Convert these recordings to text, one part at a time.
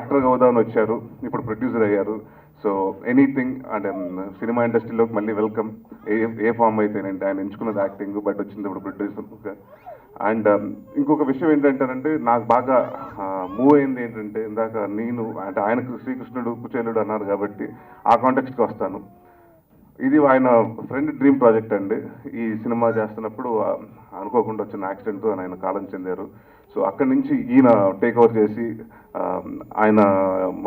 యాక్టర్గా అవుదామని వచ్చారు. ఇప్పుడు ప్రొడ్యూసర్ అయ్యారు. సో ఎనీథింగ్ అండ్ సినిమా ఇండస్ట్రీలోకి మళ్ళీ వెల్కమ్. ఏ ఏ ఫామ్ అయితేనండి ఆయన ఎంచుకున్నది యాక్టింగ్ బట్ వచ్చింది ఇప్పుడు ప్రొడ్యూసర్ అండ్ um, ఇంకొక విషయం ఏంటంటారంటే నాకు బాగా మూవ్ అయింది ఏంటంటే ఇందాక నేను అంటే ఆయనకు శ్రీకృష్ణుడు కుచేలుడు అన్నారు కాబట్టి ఆ కాంటెక్స్ట్కి వస్తాను. ఇది ఆయన ఫ్రెండ్ డ్రీమ్ ప్రాజెక్ట్ అండి. ఈ సినిమా చేస్తున్నప్పుడు అనుకోకుండా వచ్చిన యాక్సిడెంట్తో ఆయన కాలం చెందారు. సో అక్కడి నుంచి ఈయన టేక్ ఓవర్ చేసి ఆయన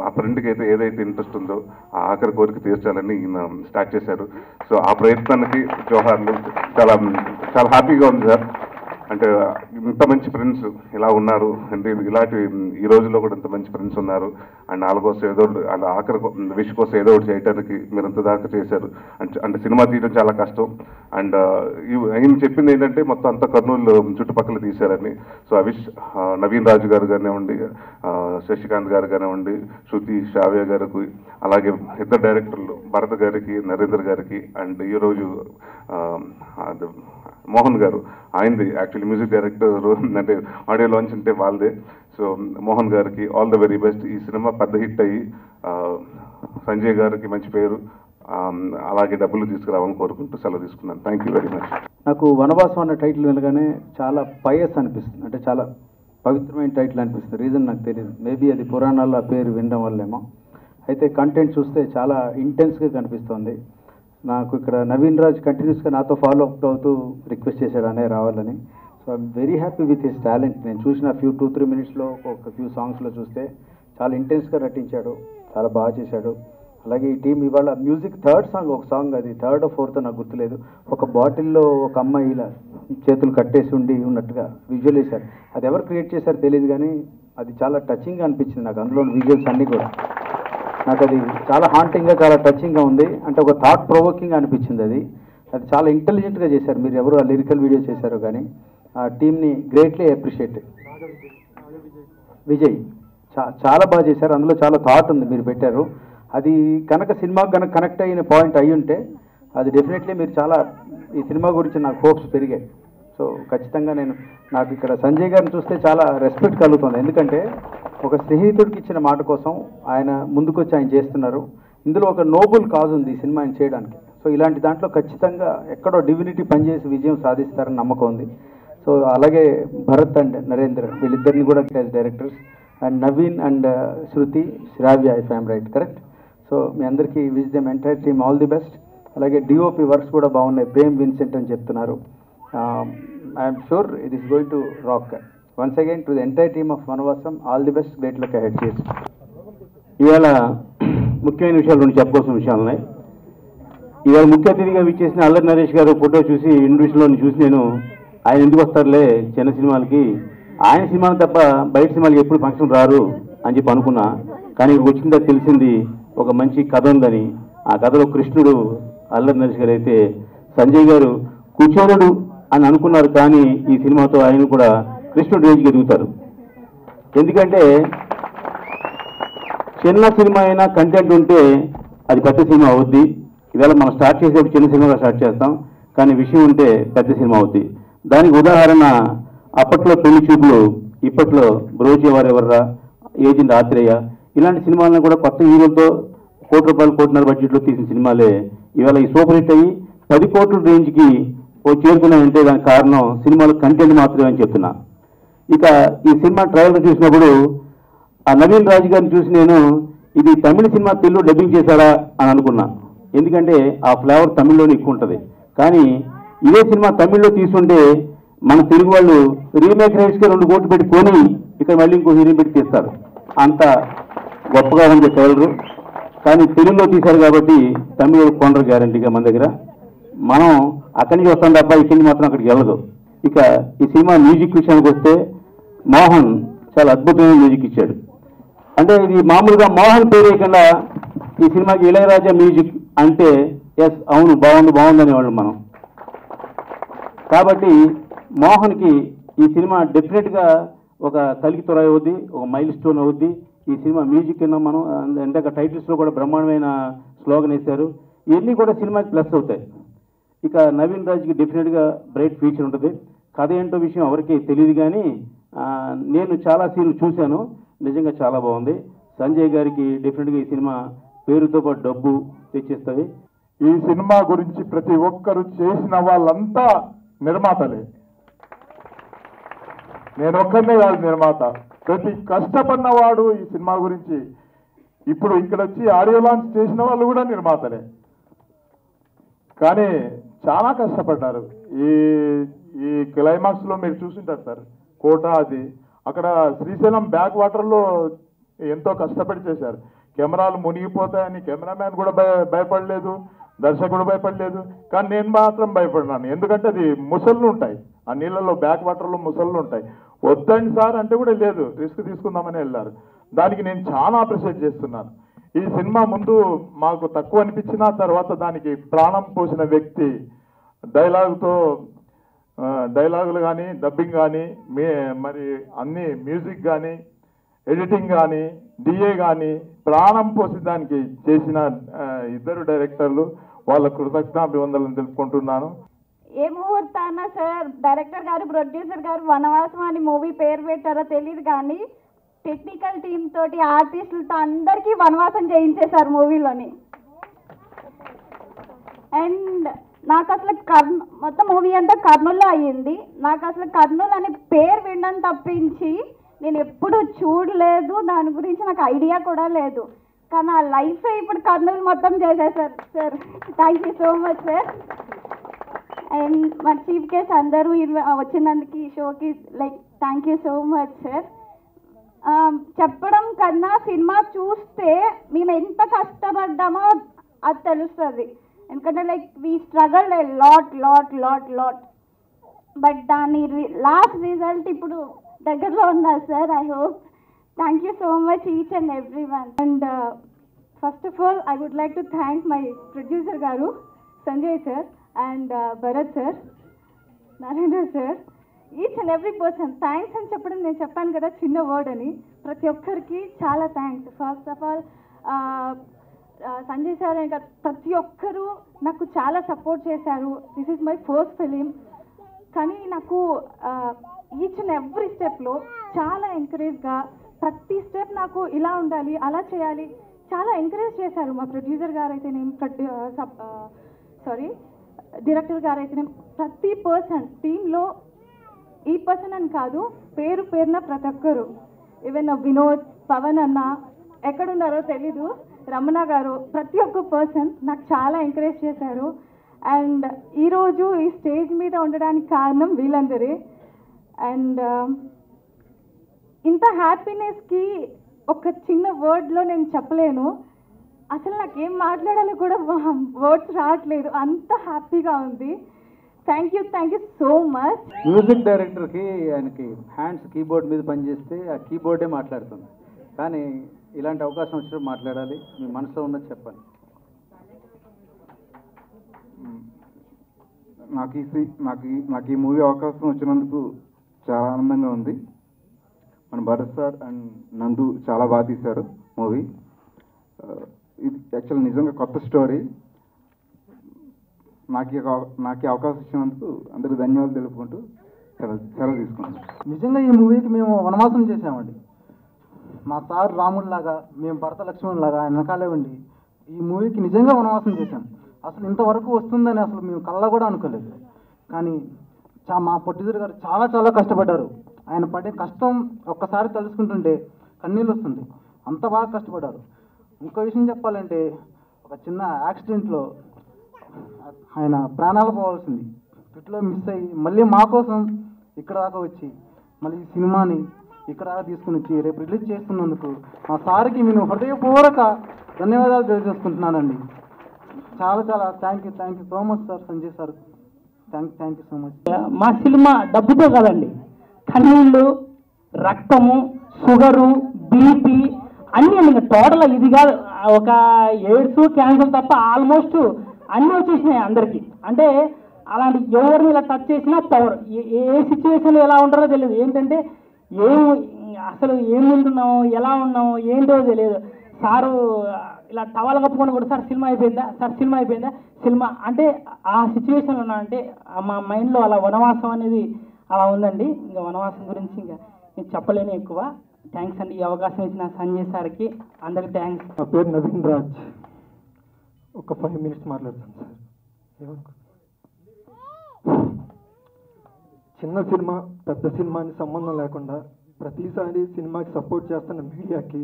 ఆ ఫ్రెండ్కి అయితే ఏదైతే ఇంట్రెస్ట్ ఉందో ఆ ఆఖరి కోరిక తీర్చాలని ఈయన స్టార్ట్ చేశారు. సో ఆ ప్రయత్నానికి జోహార్లు చాలా చాలా హ్యాపీగా ఉంది సార్ అంటే ఇంత మంచి ఫ్రెండ్స్ ఇలా ఉన్నారు. అంటే ఇలాంటి ఈ రోజుల్లో కూడా ఇంత మంచి ఫ్రెండ్స్ ఉన్నారు. అండ్ వాళ్ళ కోసం ఏదో వాళ్ళ ఆఖరి విష్ కోసం ఏదో ఒకటి చేయడానికి మీరు ఇంత దాకా చేశారు. అంటే అంటే సినిమా తీయడం చాలా కష్టం. అండ్ ఆయన చెప్పింది ఏంటంటే మొత్తం అంతా కర్నూలు చుట్టుపక్కల తీశారని so I wish Naveen Raju garu కానివ్వండి శశికాంత్ గారు కానివ్వండి శృతి షావ్య గారికి అలాగే ఇద్దరు డైరెక్టర్లు భరత్ గారికి నరేంద్ర గారికి అండ్ ఈరోజు మోహన్ గారు. ఆయనది యాక్చువల్లీ మ్యూజిక్ డైరెక్టర్ అంటే ఆడియో లాంచ్ అంటే వాళ్ళదే. సో మోహన్ గారికి ఆల్ ద వెరీ బెస్ట్ ఈ సినిమా పెద్ద హిట్ అయ్యి సంజయ్ గారికి మంచి పేరు. అలాగే డబ్బులు తీసుకురావాలని కోరుకుంటూ సెలవు తీసుకున్నాను. థ్యాంక్ యూ వెరీ మచ్ నాకు వనవాసం అనే టైటిల్ వినగానే చాలా పయస్ అనిపిస్తుంది. అంటే చాలా పవిత్రమైన టైటిల్ అనిపిస్తుంది. రీజన్ నాకు తెలియదు మేబీ అది పురాణాల్లో పేరు వినడం వల్లేమో. అయితే కంటెంట్ చూస్తే చాలా ఇంటెన్స్గా కనిపిస్తుంది. నాకు ఇక్కడ నవీన్ రాజ్ కంటిన్యూస్గా నాతో ఫాలో అప్ అవుతూ రిక్వెస్ట్ చేశాడు అనే రావాలని. So I'm very happy with his talent నేను చూసిన ఫ్యూ టూ త్రీ మినిట్స్లో ఒక ఫ్యూ సాంగ్స్లో చూస్తే చాలా ఇంటెన్స్గా నటించాడు చాలా బాగా చేశాడు. అలాగే ఈ టీం ఇవాళ మ్యూజిక్ థర్డ్ సాంగ్ ఒక సాంగ్ అది థర్డ్ ఫోర్త్ నాకు గుర్తులేదు. ఒక బాటిల్లో ఒక అమ్మాయి ఇలా చేతులు కట్టేసి ఉండి ఉన్నట్టుగా విజువల్ వేశారు. అది ఎవరు క్రియేట్ చేశారో తెలియదు కానీ అది చాలా టచింగ్గా అనిపించింది నాకు అందులో విజువల్స్ అన్నీ కూడా. నాకు అది చాలా హాంటింగ్గా చాలా టచింగ్గా ఉంది. అంటే ఒక థాట్ ప్రొవోకింగ్ అనిపించింది అది. అది చాలా ఇంటెలిజెంట్గా చేశారు. మీరు ఎవరు ఆ లిరికల్ వీడియో చేశారో కానీ ఆ టీంని గ్రేట్లీ అప్రిషియేట్ విజయ్. చా చాలా బాగా చేశారు. అందులో చాలా థాట్ ఉంది మీరు పెట్టారు. అది కనుక సినిమాకి కనుక కనెక్ట్ అయిన పాయింట్ అయి ఉంటే అది డెఫినెట్లీ మీరు చాలా ఈ సినిమా గురించి నాకు హోప్స్ పెరిగాయి. సో ఖచ్చితంగా నేను నాకు ఇక్కడ సంజయ్ గారిని చూస్తే చాలా రెస్పెక్ట్ కలుగుతుంది. ఎందుకంటే ఒక స్నేహితుడికి ఇచ్చిన మాట కోసం ఆయన ముందుకొచ్చి ఆయన చేస్తున్నారు. ఇందులో ఒక నోబుల్ కాజ్ ఉంది ఈ సినిమా ఆయన చేయడానికి. సో ఇలాంటి దాంట్లో ఖచ్చితంగా ఎక్కడో డివినిటీ పనిచేసి విజయం సాధిస్తారని నమ్మకం ఉంది. సో అలాగే భరత్ అండ్ నరేంద్ర వీళ్ళిద్దరిని కూడా as directors and Naveen and uh, Shruti Shravya I fam right correct so మీ అందరికీ with them entire team all the best అలాగే డిఓపి వర్క్స్ కూడా బాగున్నాయి. ప్రేమ్ విన్సెంట్ అని చెప్తున్నారు. I'm sure it is going to rock once again to the entire team of Vanavasam all the best great luck head చేసి ఇవాళ ముఖ్యమైన విషయాలు రెండు చెప్పుకోవాల్సిన విషయాలు ఉన్నాయి. ఇవాళ ముఖ్య అతిథిగా విచ్చేసిన అల్లరి నరేష్ గారు ఫోటో చూసి ఇండివిజువల్లో చూసి నేను ఆయన ఎందుకు వస్తారులే చిన్న సినిమాలకి? ఆయన సినిమాలు తప్ప బయట సినిమాలకి ఎప్పుడు ఫంక్షన్ రారు అని చెప్పి అనుకున్నా. కానీ ఇక్కడికి వచ్చిన తర్వాత తెలిసింది ఒక మంచి కథ ఉందని. ఆ కథలో కృష్ణుడు అల్లరి నరేష్ గారు అయితే సంజయ్ గారు కుచేరుడు అని అనుకున్నారు కానీ ఈ సినిమాతో ఆయన కూడా కృష్ణుడు రేంజ్కి ఎదుగుతారు. ఎందుకంటే చిన్న సినిమా అయినా కంటెంట్ ఉంటే అది పెద్ద సినిమా అవుద్ది. ఇవాళ మనం స్టార్ట్ చేసేటప్పుడు చిన్న సినిమాగా స్టార్ట్ చేస్తాం కానీ విషయం ఉంటే పెద్ద సినిమా అవుద్ది. దానికి ఉదాహరణ అప్పట్లో పెళ్ళి చూపులు ఇప్పట్లో బ్రోచేవారు ఎవర్రా ఏజెంట్ ఆత్రేయ ఇలాంటి సినిమాలను కూడా కొత్త హీరోలతో కోటి రూపాయలు కోటిన్నర బడ్జెట్లో తీసిన సినిమాలే. ఇవాళ ఈ సూపర్ హిట్ అయ్యి పది కోట్ల రేంజ్కి ఓ చేరుకున్నాయంటే దానికి కారణం సినిమాలో కంటెంట్ మాత్రమే అని చెప్తున్నా. ఇక ఈ సినిమా ట్రైలర్ చూసినప్పుడు ఆ నవీన్ రాజు గారిని చూసి నేను ఇది తమిళ సినిమా తెలుగు డబ్బింగ్ చేశాడా అని అనుకున్నా. ఎందుకంటే ఆ ఫ్లేవర్ తమిళ్ళోనే ఎక్కువ ఉంటుంది. కానీ ఇదే సినిమా తమిళ్ళో తీసుంటే మన తెలుగు వాళ్ళు రీమేక్ రైట్స్కి రెండు కోట్లు పెట్టి కొని ఇక్కడ మళ్ళీ ఇంకో హీరోయిన్ పెట్టి తీస్తారు. అంత గొప్పగా ఉంది ట్రైలరు. కానీ తెలుగులో తీశారు కాబట్టి తమిళ కొండరు గ్యారంటీగా మన దగ్గర. మనం అక్కడి నుంచి వస్తాం తప్ప ఈ సినిమా మాత్రం అక్కడికి వెళ్ళదు. ఇక ఈ సినిమా మ్యూజిక్ విషయానికి వస్తే మోహన్ చాలా అద్భుతమైన మ్యూజిక్ ఇచ్చాడు. అంటే ఇది మామూలుగా మోహన్ పేరేయకుండా ఈ సినిమాకి ఇళయరాజా మ్యూజిక్ అంటే ఎస్ అవును బాగుంది బాగుంది అనేవాళ్ళు మనం. కాబట్టి మోహన్కి ఈ సినిమా డెఫినెట్గా ఒక కలికి త్వర అవుద్ది ఒక మైల్ స్టోన్ అవుద్ది. ఈ సినిమా మ్యూజిక్ కింద మనం ఇందాక టైటిల్స్లో కూడా బ్రహ్మాండమైన స్లోగన్ వేశారు. ఇవన్నీ కూడా సినిమాకి ప్లస్ అవుతాయి. ఇక నవీన్ రాజ్కి డెఫినెట్గా బ్రైట్ ఫ్యూచర్ ఉంటుంది. కథ ఏంటో విషయం ఎవరికి తెలియదు కానీ నేను చాలా సీన్లు చూశాను. నిజంగా చాలా బాగుంది. సంజయ్ గారికి డెఫినెట్గా ఈ సినిమా పేరుతో పాటు డబ్బు తెచ్చిస్తుంది. ఈ సినిమా గురించి ప్రతి ఒక్కరు చేసిన వాళ్ళంతా నిర్మాతలే. నేను ఒక్కనే కాదు నిర్మాత. ప్రతి కష్టపడినవాడు ఈ సినిమా గురించి. ఇప్పుడు ఇక్కడ వచ్చి ఆడియో లాంచ్ చేసిన వాళ్ళు కూడా నిర్మాతలే. కానీ చాలా కష్టపడ్డారు. ఈ ఈ క్లైమాక్స్లో మీరు చూసింటారు సార్. కోట అది. అక్కడ శ్రీశైలం బ్యాక్ వాటర్లో ఎంతో కష్టపడి చేశారు. కెమెరాలు మునిగిపోతాయని కెమెరామ్యాన్ కూడా భయ భయపడలేదు. దర్శకుడు భయపడలేదు. కానీ నేను మాత్రం భయపడినాను. ఎందుకంటే అది ముసళ్ళు ఉంటాయి. ఆ నీళ్ళలో బ్యాక్ వాటర్లో ముసళ్ళు ఉంటాయి. వద్దండి సార్ అంటే కూడా లేదు. రిస్క్ తీసుకుందామని వెళ్ళారు. దానికి నేను చాలా అప్రిషియేట్ చేస్తున్నాను. ఈ సినిమా ముందు మాకు తక్కువ అనిపించిన తర్వాత దానికి ప్రాణం పోసిన వ్యక్తి డైలాగ్తో డైలాగులు కానీ డబ్బింగ్ కానీ మే మరి అన్ని మ్యూజిక్ కానీ ఎడిటింగ్ కానీ డిఏ కానీ ప్రాణం పోసి దానికి చేసిన ఇద్దరు డైరెక్టర్లు వాళ్ళ కృతజ్ఞాభివందనలు తెలుపుకుంటున్నాను. ఏ ముహూర్తాన సార్? డైరెక్టర్ గారు ప్రొడ్యూసర్ గారు వనవాసం అని మూవీ పేరు పెట్టారో తెలియదు కానీ టెక్నికల్ టీమ్ తోటి ఆర్టిస్టులతో అందరికీ వనవాసం చేయించేశారు మూవీలోని. అండ్ నాకు అసలు కర్నూ మొత్తం మూవీ అంతా కర్నూలు అయ్యింది. నాకు అసలు కర్నూలు అనే పేరు వినడం తప్పించి నేను ఎప్పుడు చూడలేదు. దాని గురించి నాకు ఐడియా కూడా లేదు. కానీ ఆ లైఫ్ ఇప్పుడు కర్నూలు మొత్తం చేసేసారు sir. Thank you so much sir and మన చీఫ్ గెస్ట్ అందరూ వచ్చినందుకు ఈ షోకి like thank you so much sir చెప్పడం కన్నా సినిమా చూస్తే మేము ఎంత కష్టపడ్డామో అది తెలుస్తుంది. ఎందుకంటే like we struggle lot lot lot lot but దాని లాస్ట్ రిజల్ట్ ఇప్పుడు దగ్గరలో ఉన్నారు sir I hope thank you so much each and every one and first of all I would like to thank my producer garu Sanjay sir and uh, Bharath sir Narendra sir each and every person thanks అని చెప్పడం నేను చెప్పాను కదా చిన్న word అని. ప్రతి ఒక్కరికి చాలా thanks first of all Sanjay sir ఇంకా ప్రతి ఒక్కరూ నాకు చాలా సపోర్ట్ చేశారు. This is my first film కానీ నాకు ఈచ్ అండ్ ఎవ్రీ స్టెప్లో చాలా ఎంకరేజ్గా ప్రతి స్టెప్ నాకు ఇలా ఉండాలి అలా చేయాలి చాలా ఎంకరేజ్ చేశారు. మా ప్రొడ్యూసర్ గారు అయితే నేను సారీ డైరెక్టర్ గారు అయితే ప్రతి పర్సన్ టీంలో ఈ పర్సన్ అని కాదు పేరు పేరున ప్రతి ఒక్కరు. ఈవెన్ వినోద్ పవన్ అన్న ఎక్కడున్నారో తెలీదు. రమణ గారు ప్రతి ఒక్క పర్సన్ నాకు చాలా ఎంకరేజ్ చేశారు. అండ్ ఈరోజు ఈ స్టేజ్ మీద ఉండడానికి కారణం వీళ్ళందరే. అండ్ um, ఇంత హ్యాపీనెస్కి ఒక చిన్న వర్డ్లో నేను చెప్పలేను. అసలు నాకేం మాట్లాడాలో కూడా వర్డ్స్ రావట్లేదు. అంత హ్యాపీగా ఉంది. Thank you thank you so much music డైరెక్టర్కి ఆయనకి హ్యాండ్స్ కీబోర్డ్ మీద పనిచేస్తే ఆ కీబోర్డే మాట్లాడుతుంది. కానీ ఇలాంటి అవకాశం వచ్చినప్పుడు మాట్లాడాలి. మీ మనసులో ఉన్నది చెప్పండి నాకు ఈ సీ- నాకు నాకు ఈ మూవీ అవకాశం వచ్చినందుకు చాలా ఆనందంగా ఉంది. మన భరత్ సార్ అండ్ నందు చాలా బాగా తీశారు మూవీ. ఇది యాక్చువల్ నిజంగా కొత్త స్టోరీ నాకు నాకు అవకాశం ఇచ్చినందుకు అందరికీ ధన్యవాదాలు తెలుపుకుంటూ సెలవు సెలవు నిజంగా ఈ మూవీకి మేము వనవాసం చేసామండి మా సార్ రాముడిలాగా మేము భరత లక్ష్మణులాగా ఆయన వెనకాలే ఉండి ఈ మూవీకి నిజంగా వనవాసం చేశాం. అసలు ఇంతవరకు వస్తుందని అసలు మేము కళ్ళ కూడా అనుకోలేదు. కానీ చా మా ప్రొడ్యూసర్ గారు చాలా చాలా కష్టపడ్డారు. ఆయన పడే కష్టం ఒక్కసారి తలుచుకుంటుంటే కన్నీళ్ళు వస్తుంది. అంత బాగా కష్టపడ్డారు. ఇంకో విషయం చెప్పాలంటే ఒక చిన్న యాక్సిడెంట్లో ఆయన ప్రాణాలు పోవాల్సింది. ఇట్లో మిస్ అయ్యి మళ్ళీ మా కోసం ఇక్కడ దాకా వచ్చి మళ్ళీ ఈ సినిమాని ఇక్కడ దాకా తీసుకుని వచ్చి రేపు రిలీజ్ చేస్తున్నందుకు మా సార్కి నేను హృదయపూర్వక ధన్యవాదాలు తెలియజేసుకుంటున్నానండి. చాలా చాలా thank you thank you so much sir Sanjay sir thank thank you so much మా సినిమా డబ్బుతో కదండి. కన్నీళ్ళు రక్తము షుగరు బీపీ అన్నీ టోటల్ ఇది కాదు ఒక ఎయిడ్స్ క్యాన్సర్ తప్ప ఆల్మోస్ట్ అన్నీ వచ్చేసినాయి అందరికీ. అంటే అలాంటి ఎవరిని ఇలా టచ్ చేసినా పవర్ ఏ సిచ్యువేషన్లో ఎలా ఉంటారో తెలియదు. ఏంటంటే ఏం అసలు ఏం ఉంటున్నాము ఎలా ఉన్నాము ఏంటో తెలియదు. సారు ఇలా టవల్ కప్పుకొని కూడా సార్ సినిమా అయిపోయిందా? సార్ సినిమా అయిపోయిందా? సినిమా అంటే ఆ సిచ్యువేషన్లో ఉన్నా అంటే మా మైండ్లో అలా వనవాసం అనేది అలా ఉందండి. ఇంకా వనవాసం గురించి ఇంకా నేను చెప్పలేను ఎక్కువ. థ్యాంక్స్ అండి. ఈ అవకాశం ఇచ్చిన సంజయ్ సార్కి అందరికి థ్యాంక్స్ నా పేరు నవీన్ రాజ్. ఒక ఫైవ్ మినిట్స్ మాట్లాడతాను సార్. ఏమనుకో చిన్న సినిమా పెద్ద సినిమా అని సంబంధం లేకుండా ప్రతిసారి సినిమాకి సపోర్ట్ చేస్తున్న మీడియాకి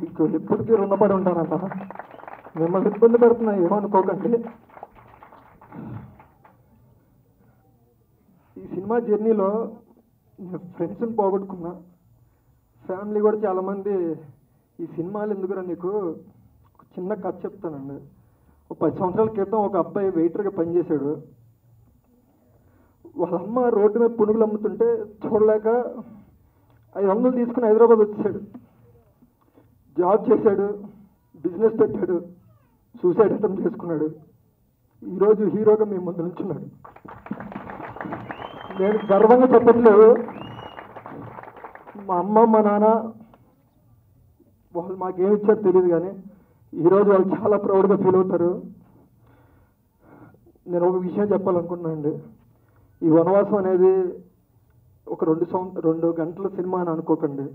మీకు ఎప్పటికీ రుణపడి ఉంటానంట మిమ్మల్ని ఇబ్బంది పెడుతున్నా ఏమనుకోకండి. ఈ సినిమా జర్నీలో నేను ఫ్రెండ్స్ని పోగొట్టుకున్నా. ఫ్యామిలీ కూడా చాలామంది ఈ సినిమాలు ఎందుకురా నీకు? చిన్న కథ చెప్తానండి. పది సంవత్సరాల క్రితం ఒక అబ్బాయి వెయిటర్గా పనిచేశాడు. వాళ్ళ అమ్మ రోడ్డు మీద పునుగులు అమ్ముతుంటే చూడలేక ఐదు వందలు తీసుకుని హైదరాబాద్ వచ్చాడు జాబ్ చేశాడు బిజినెస్ పెట్టాడు సూసైడ్ అటెంప్ట్ చేసుకున్నాడు. ఈరోజు హీరోగా మీ ముందు నుంచున్నాడు నేను గర్వంగా చెప్పట్లేదు. మా అమ్మ మా నాన్న వాళ్ళు మాకేమి ఇచ్చారో తెలియదు కానీ ఈరోజు వాళ్ళు చాలా ప్రౌడ్గా ఫీల్ అవుతారు. నేను ఒక విషయం చెప్పాలనుకుంటున్నాను అండి ఈ వనవాసం అనేది ఒక రెండు సం రెండు గంటల సినిమా అని అనుకోకండి.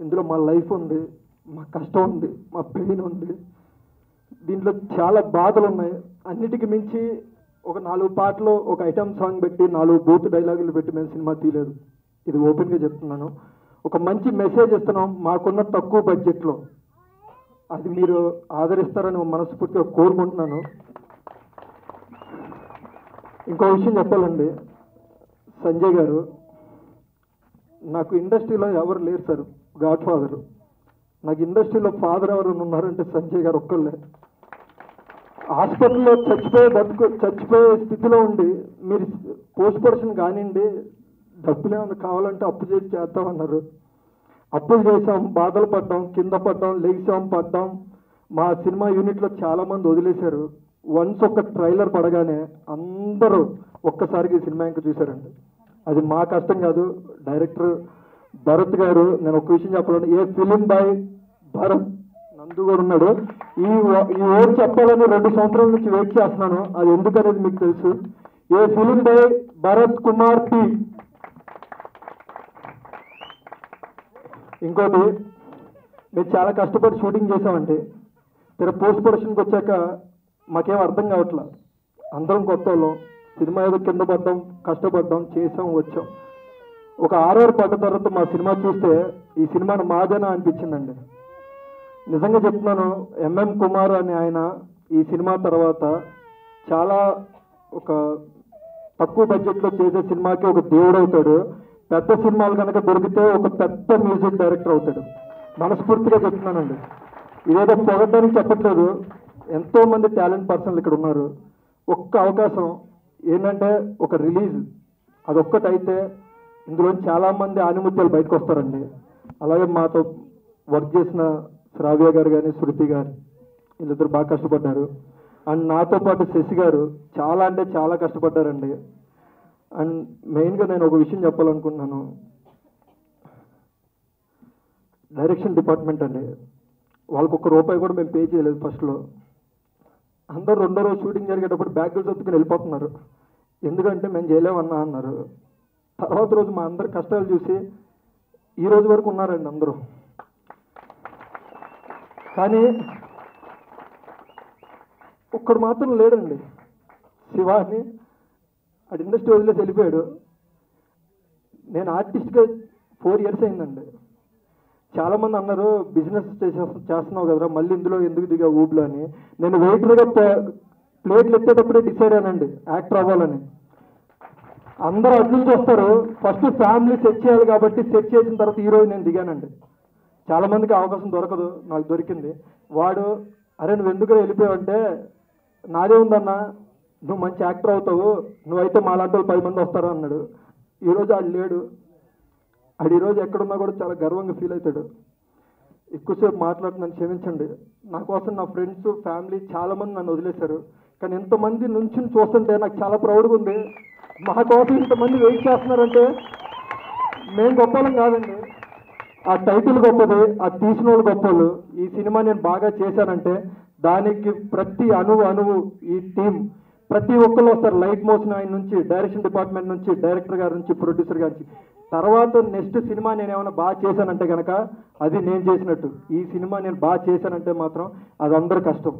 ఇందులో మా లైఫ్ ఉంది మా కష్టం ఉంది మా పెయిన్ ఉంది. దీంట్లో చాలా బాధలు ఉన్నాయి. అన్నిటికీ మించి ఒక నాలుగు పాటలు ఒక ఐటమ్ సాంగ్ పెట్టి నాలుగు బూత్ డైలాగులు పెట్టి మేము సినిమా తీయలేదు. ఇది ఓపెన్గా చెప్తున్నాను. ఒక మంచి మెసేజ్ ఇస్తున్నాం మాకున్న తక్కువ బడ్జెట్లో. అది మీరు ఆదరిస్తారని మనస్ఫూర్తిగా కోరుకుంటున్నాను. ఇంకో విషయం చెప్పాలండి. సంజయ్ గారు నాకు ఇండస్ట్రీలో ఎవరు లేరు సార్ గాడ్ ఫాదర్ నాకు ఇండస్ట్రీలో ఫాదర్ ఎవరు ఉన్నారంటే సంజయ్ గారు ఒక్కళ్ళే. హాస్పిటల్లో చచ్చిపోయే బతుకు చచ్చిపోయే స్థితిలో ఉండి మీరు పోస్ట్ పర్సన్ కానివ్వండి డబ్బులు ఏమైనా కావాలంటే అప్పు చేసి చేద్దామన్నారు. అప్పులు చేసాం బాధలు పడ్డాం కింద పడ్డాం లేచాం పడ్డాం. మా సినిమా యూనిట్లో చాలామంది వదిలేశారు. వన్స్ ఒక ట్రైలర్ పడగానే అందరూ ఒక్కసారికి సినిమా ఇంకా చూశారండి. అది మా కష్టం కాదు. డైరెక్టర్ భరత్ గారు నేను ఒక విషయం చెప్పాలని ఏ ఫిలిం బాయ్ భరత్ నందు కూడా ఉన్నాడు. ఈ ఈ ఓటు చెప్పాలని రెండు సంవత్సరాల నుంచి వెయిట్ చేస్తున్నాను. అది ఎందుకనేది మీకు తెలుసు. A film by Bharath Kumar P. ఇంకోటి మేము చాలా కష్టపడి షూటింగ్ చేసామంటే మీరు పోస్ట్ ప్రొడక్షన్కి వచ్చాక మాకేం అర్థం కావట్లా. అందరం కొత్త వాళ్ళం సినిమా ఏదో కింద పడ్డాం కష్టపడ్డాం చేసాం వచ్చాం. ఒక ఆర్ఆర్ పడ్డ తర్వాత మా సినిమా చూస్తే ఈ సినిమాను మాదేనా అనిపించిందండి. నిజంగా చెప్తున్నాను ఎంఎం కుమార్ అని ఆయన ఈ సినిమా తర్వాత చాలా ఒక తక్కువ బడ్జెట్లో చేసే సినిమాకి ఒక దేవుడు అవుతాడు పెద్ద సినిమాలు కనుక దొరికితే ఒక పెద్ద మ్యూజిక్ డైరెక్టర్ అవుతాడు. మనస్ఫూర్తిగా చెప్తున్నానండి. ఇదేదో పొగడ్డానికి చెప్పట్లేదు. ఎంతో మంది టాలెంట్ పర్సన్లు ఇక్కడ ఉన్నారు. ఒక్క అవకాశం ఏంటంటే ఒక రిలీజ్. అదొక్కటైతే ఇందులో చాలామంది ఆనిముత్యాలు బయటకు వస్తారండి అలాగే మాతో వర్క్ చేసిన శ్రావ్య గారు కానీ శృతి గారు వీళ్ళిద్దరు బాగా కష్టపడ్డారు. అండ్ నాతో పాటు శశి గారు చాలా అంటే చాలా కష్టపడ్డారండి. అండ్ మెయిన్గా నేను ఒక విషయం చెప్పాలనుకుంటున్నాను. డైరెక్షన్ డిపార్ట్మెంట్ అండి. వాళ్ళకు ఒక్క రూపాయి కూడా మేము పే చేయలేదు ఫస్ట్లో అందరూ రెండో రోజు షూటింగ్ జరిగేటప్పుడు బ్యాగులు చదువుకుని వెళ్ళిపోతున్నారు. ఎందుకంటే మేము చేయలేమన్నా అన్నారు. తర్వాత రోజు మా అందరి కష్టాలు చూసి ఈ రోజు వరకు ఉన్నారండి అందరూ. కానీ ఒక్కడు మాత్రం లేడండి. శివాని అని ఇండస్ట్రీ వదిలేసి వెళ్ళిపోయాడు. నేను ఆర్టిస్ట్గా ఫోర్ ఇయర్స్ అయిందండి. చాలామంది అన్నారు బిజినెస్ చేసే చేస్తున్నావు కదరా మళ్ళీ ఇందులో ఎందుకు దిగా ఊపిలో అని. నేను వెయిటర్గా ప్లేట్లు ఎత్తేటప్పుడే డిసైడ్ అయ్యానండి యాక్టర్ అవ్వాలని అందరూ అర్థం చేస్తారు వస్తారు ఫస్ట్ ఫ్యామిలీ సెట్ చేయాలి కాబట్టి సెట్ చేసిన తర్వాత ఈ రోజు నేను దిగానండి. చాలామందికి అవకాశం దొరకదు నాకు దొరికింది. వాడు అరే నువ్వు ఎందుకు వెళ్ళిపోయావంటే నాదే ఉందన్నా నువ్వు మంచి యాక్టర్ అవుతావు నువ్వైతే మా లాంటి వాళ్ళు పది మంది వస్తారు అన్నాడు. ఈరోజు ఆడు లేడు. ఆడు ఈరోజు ఎక్కడున్నా కూడా చాలా గర్వంగా ఫీల్ అవుతాడు. ఎక్కువసేపు మాట్లాడుతున్నాను క్షమించండి. నా కోసం నా ఫ్రెండ్స్ ఫ్యామిలీ చాలామంది నన్ను వదిలేశారు. కానీ ఇంతమంది నుంచి చూస్తుంటే నాకు చాలా ప్రౌడ్గా ఉంది. మా కోసం ఇంతమంది వెయిట్ చేస్తున్నారంటే మేము గొప్పలం కాదండి. ఆ టైటిల్ గొప్పది ఆ తీసిన వాళ్ళు గొప్పలు. ఈ సినిమా నేను బాగా చేశానంటే దానికి ప్రతి అణువు అణువు ఈ టీం ప్రతి ఒక్కరు వస్తారు. లైట్ మోషన్ ఆయన నుంచి డైరెక్షన్ డిపార్ట్మెంట్ నుంచి డైరెక్టర్ గారి నుంచి ప్రొడ్యూసర్ గారి నుంచి. తర్వాత నెక్స్ట్ సినిమా నేను ఏమైనా బాగా చేశానంటే కనుక అది నేను చేసినట్టు. ఈ సినిమా నేను బాగా చేశానంటే మాత్రం అది అందరు కష్టం.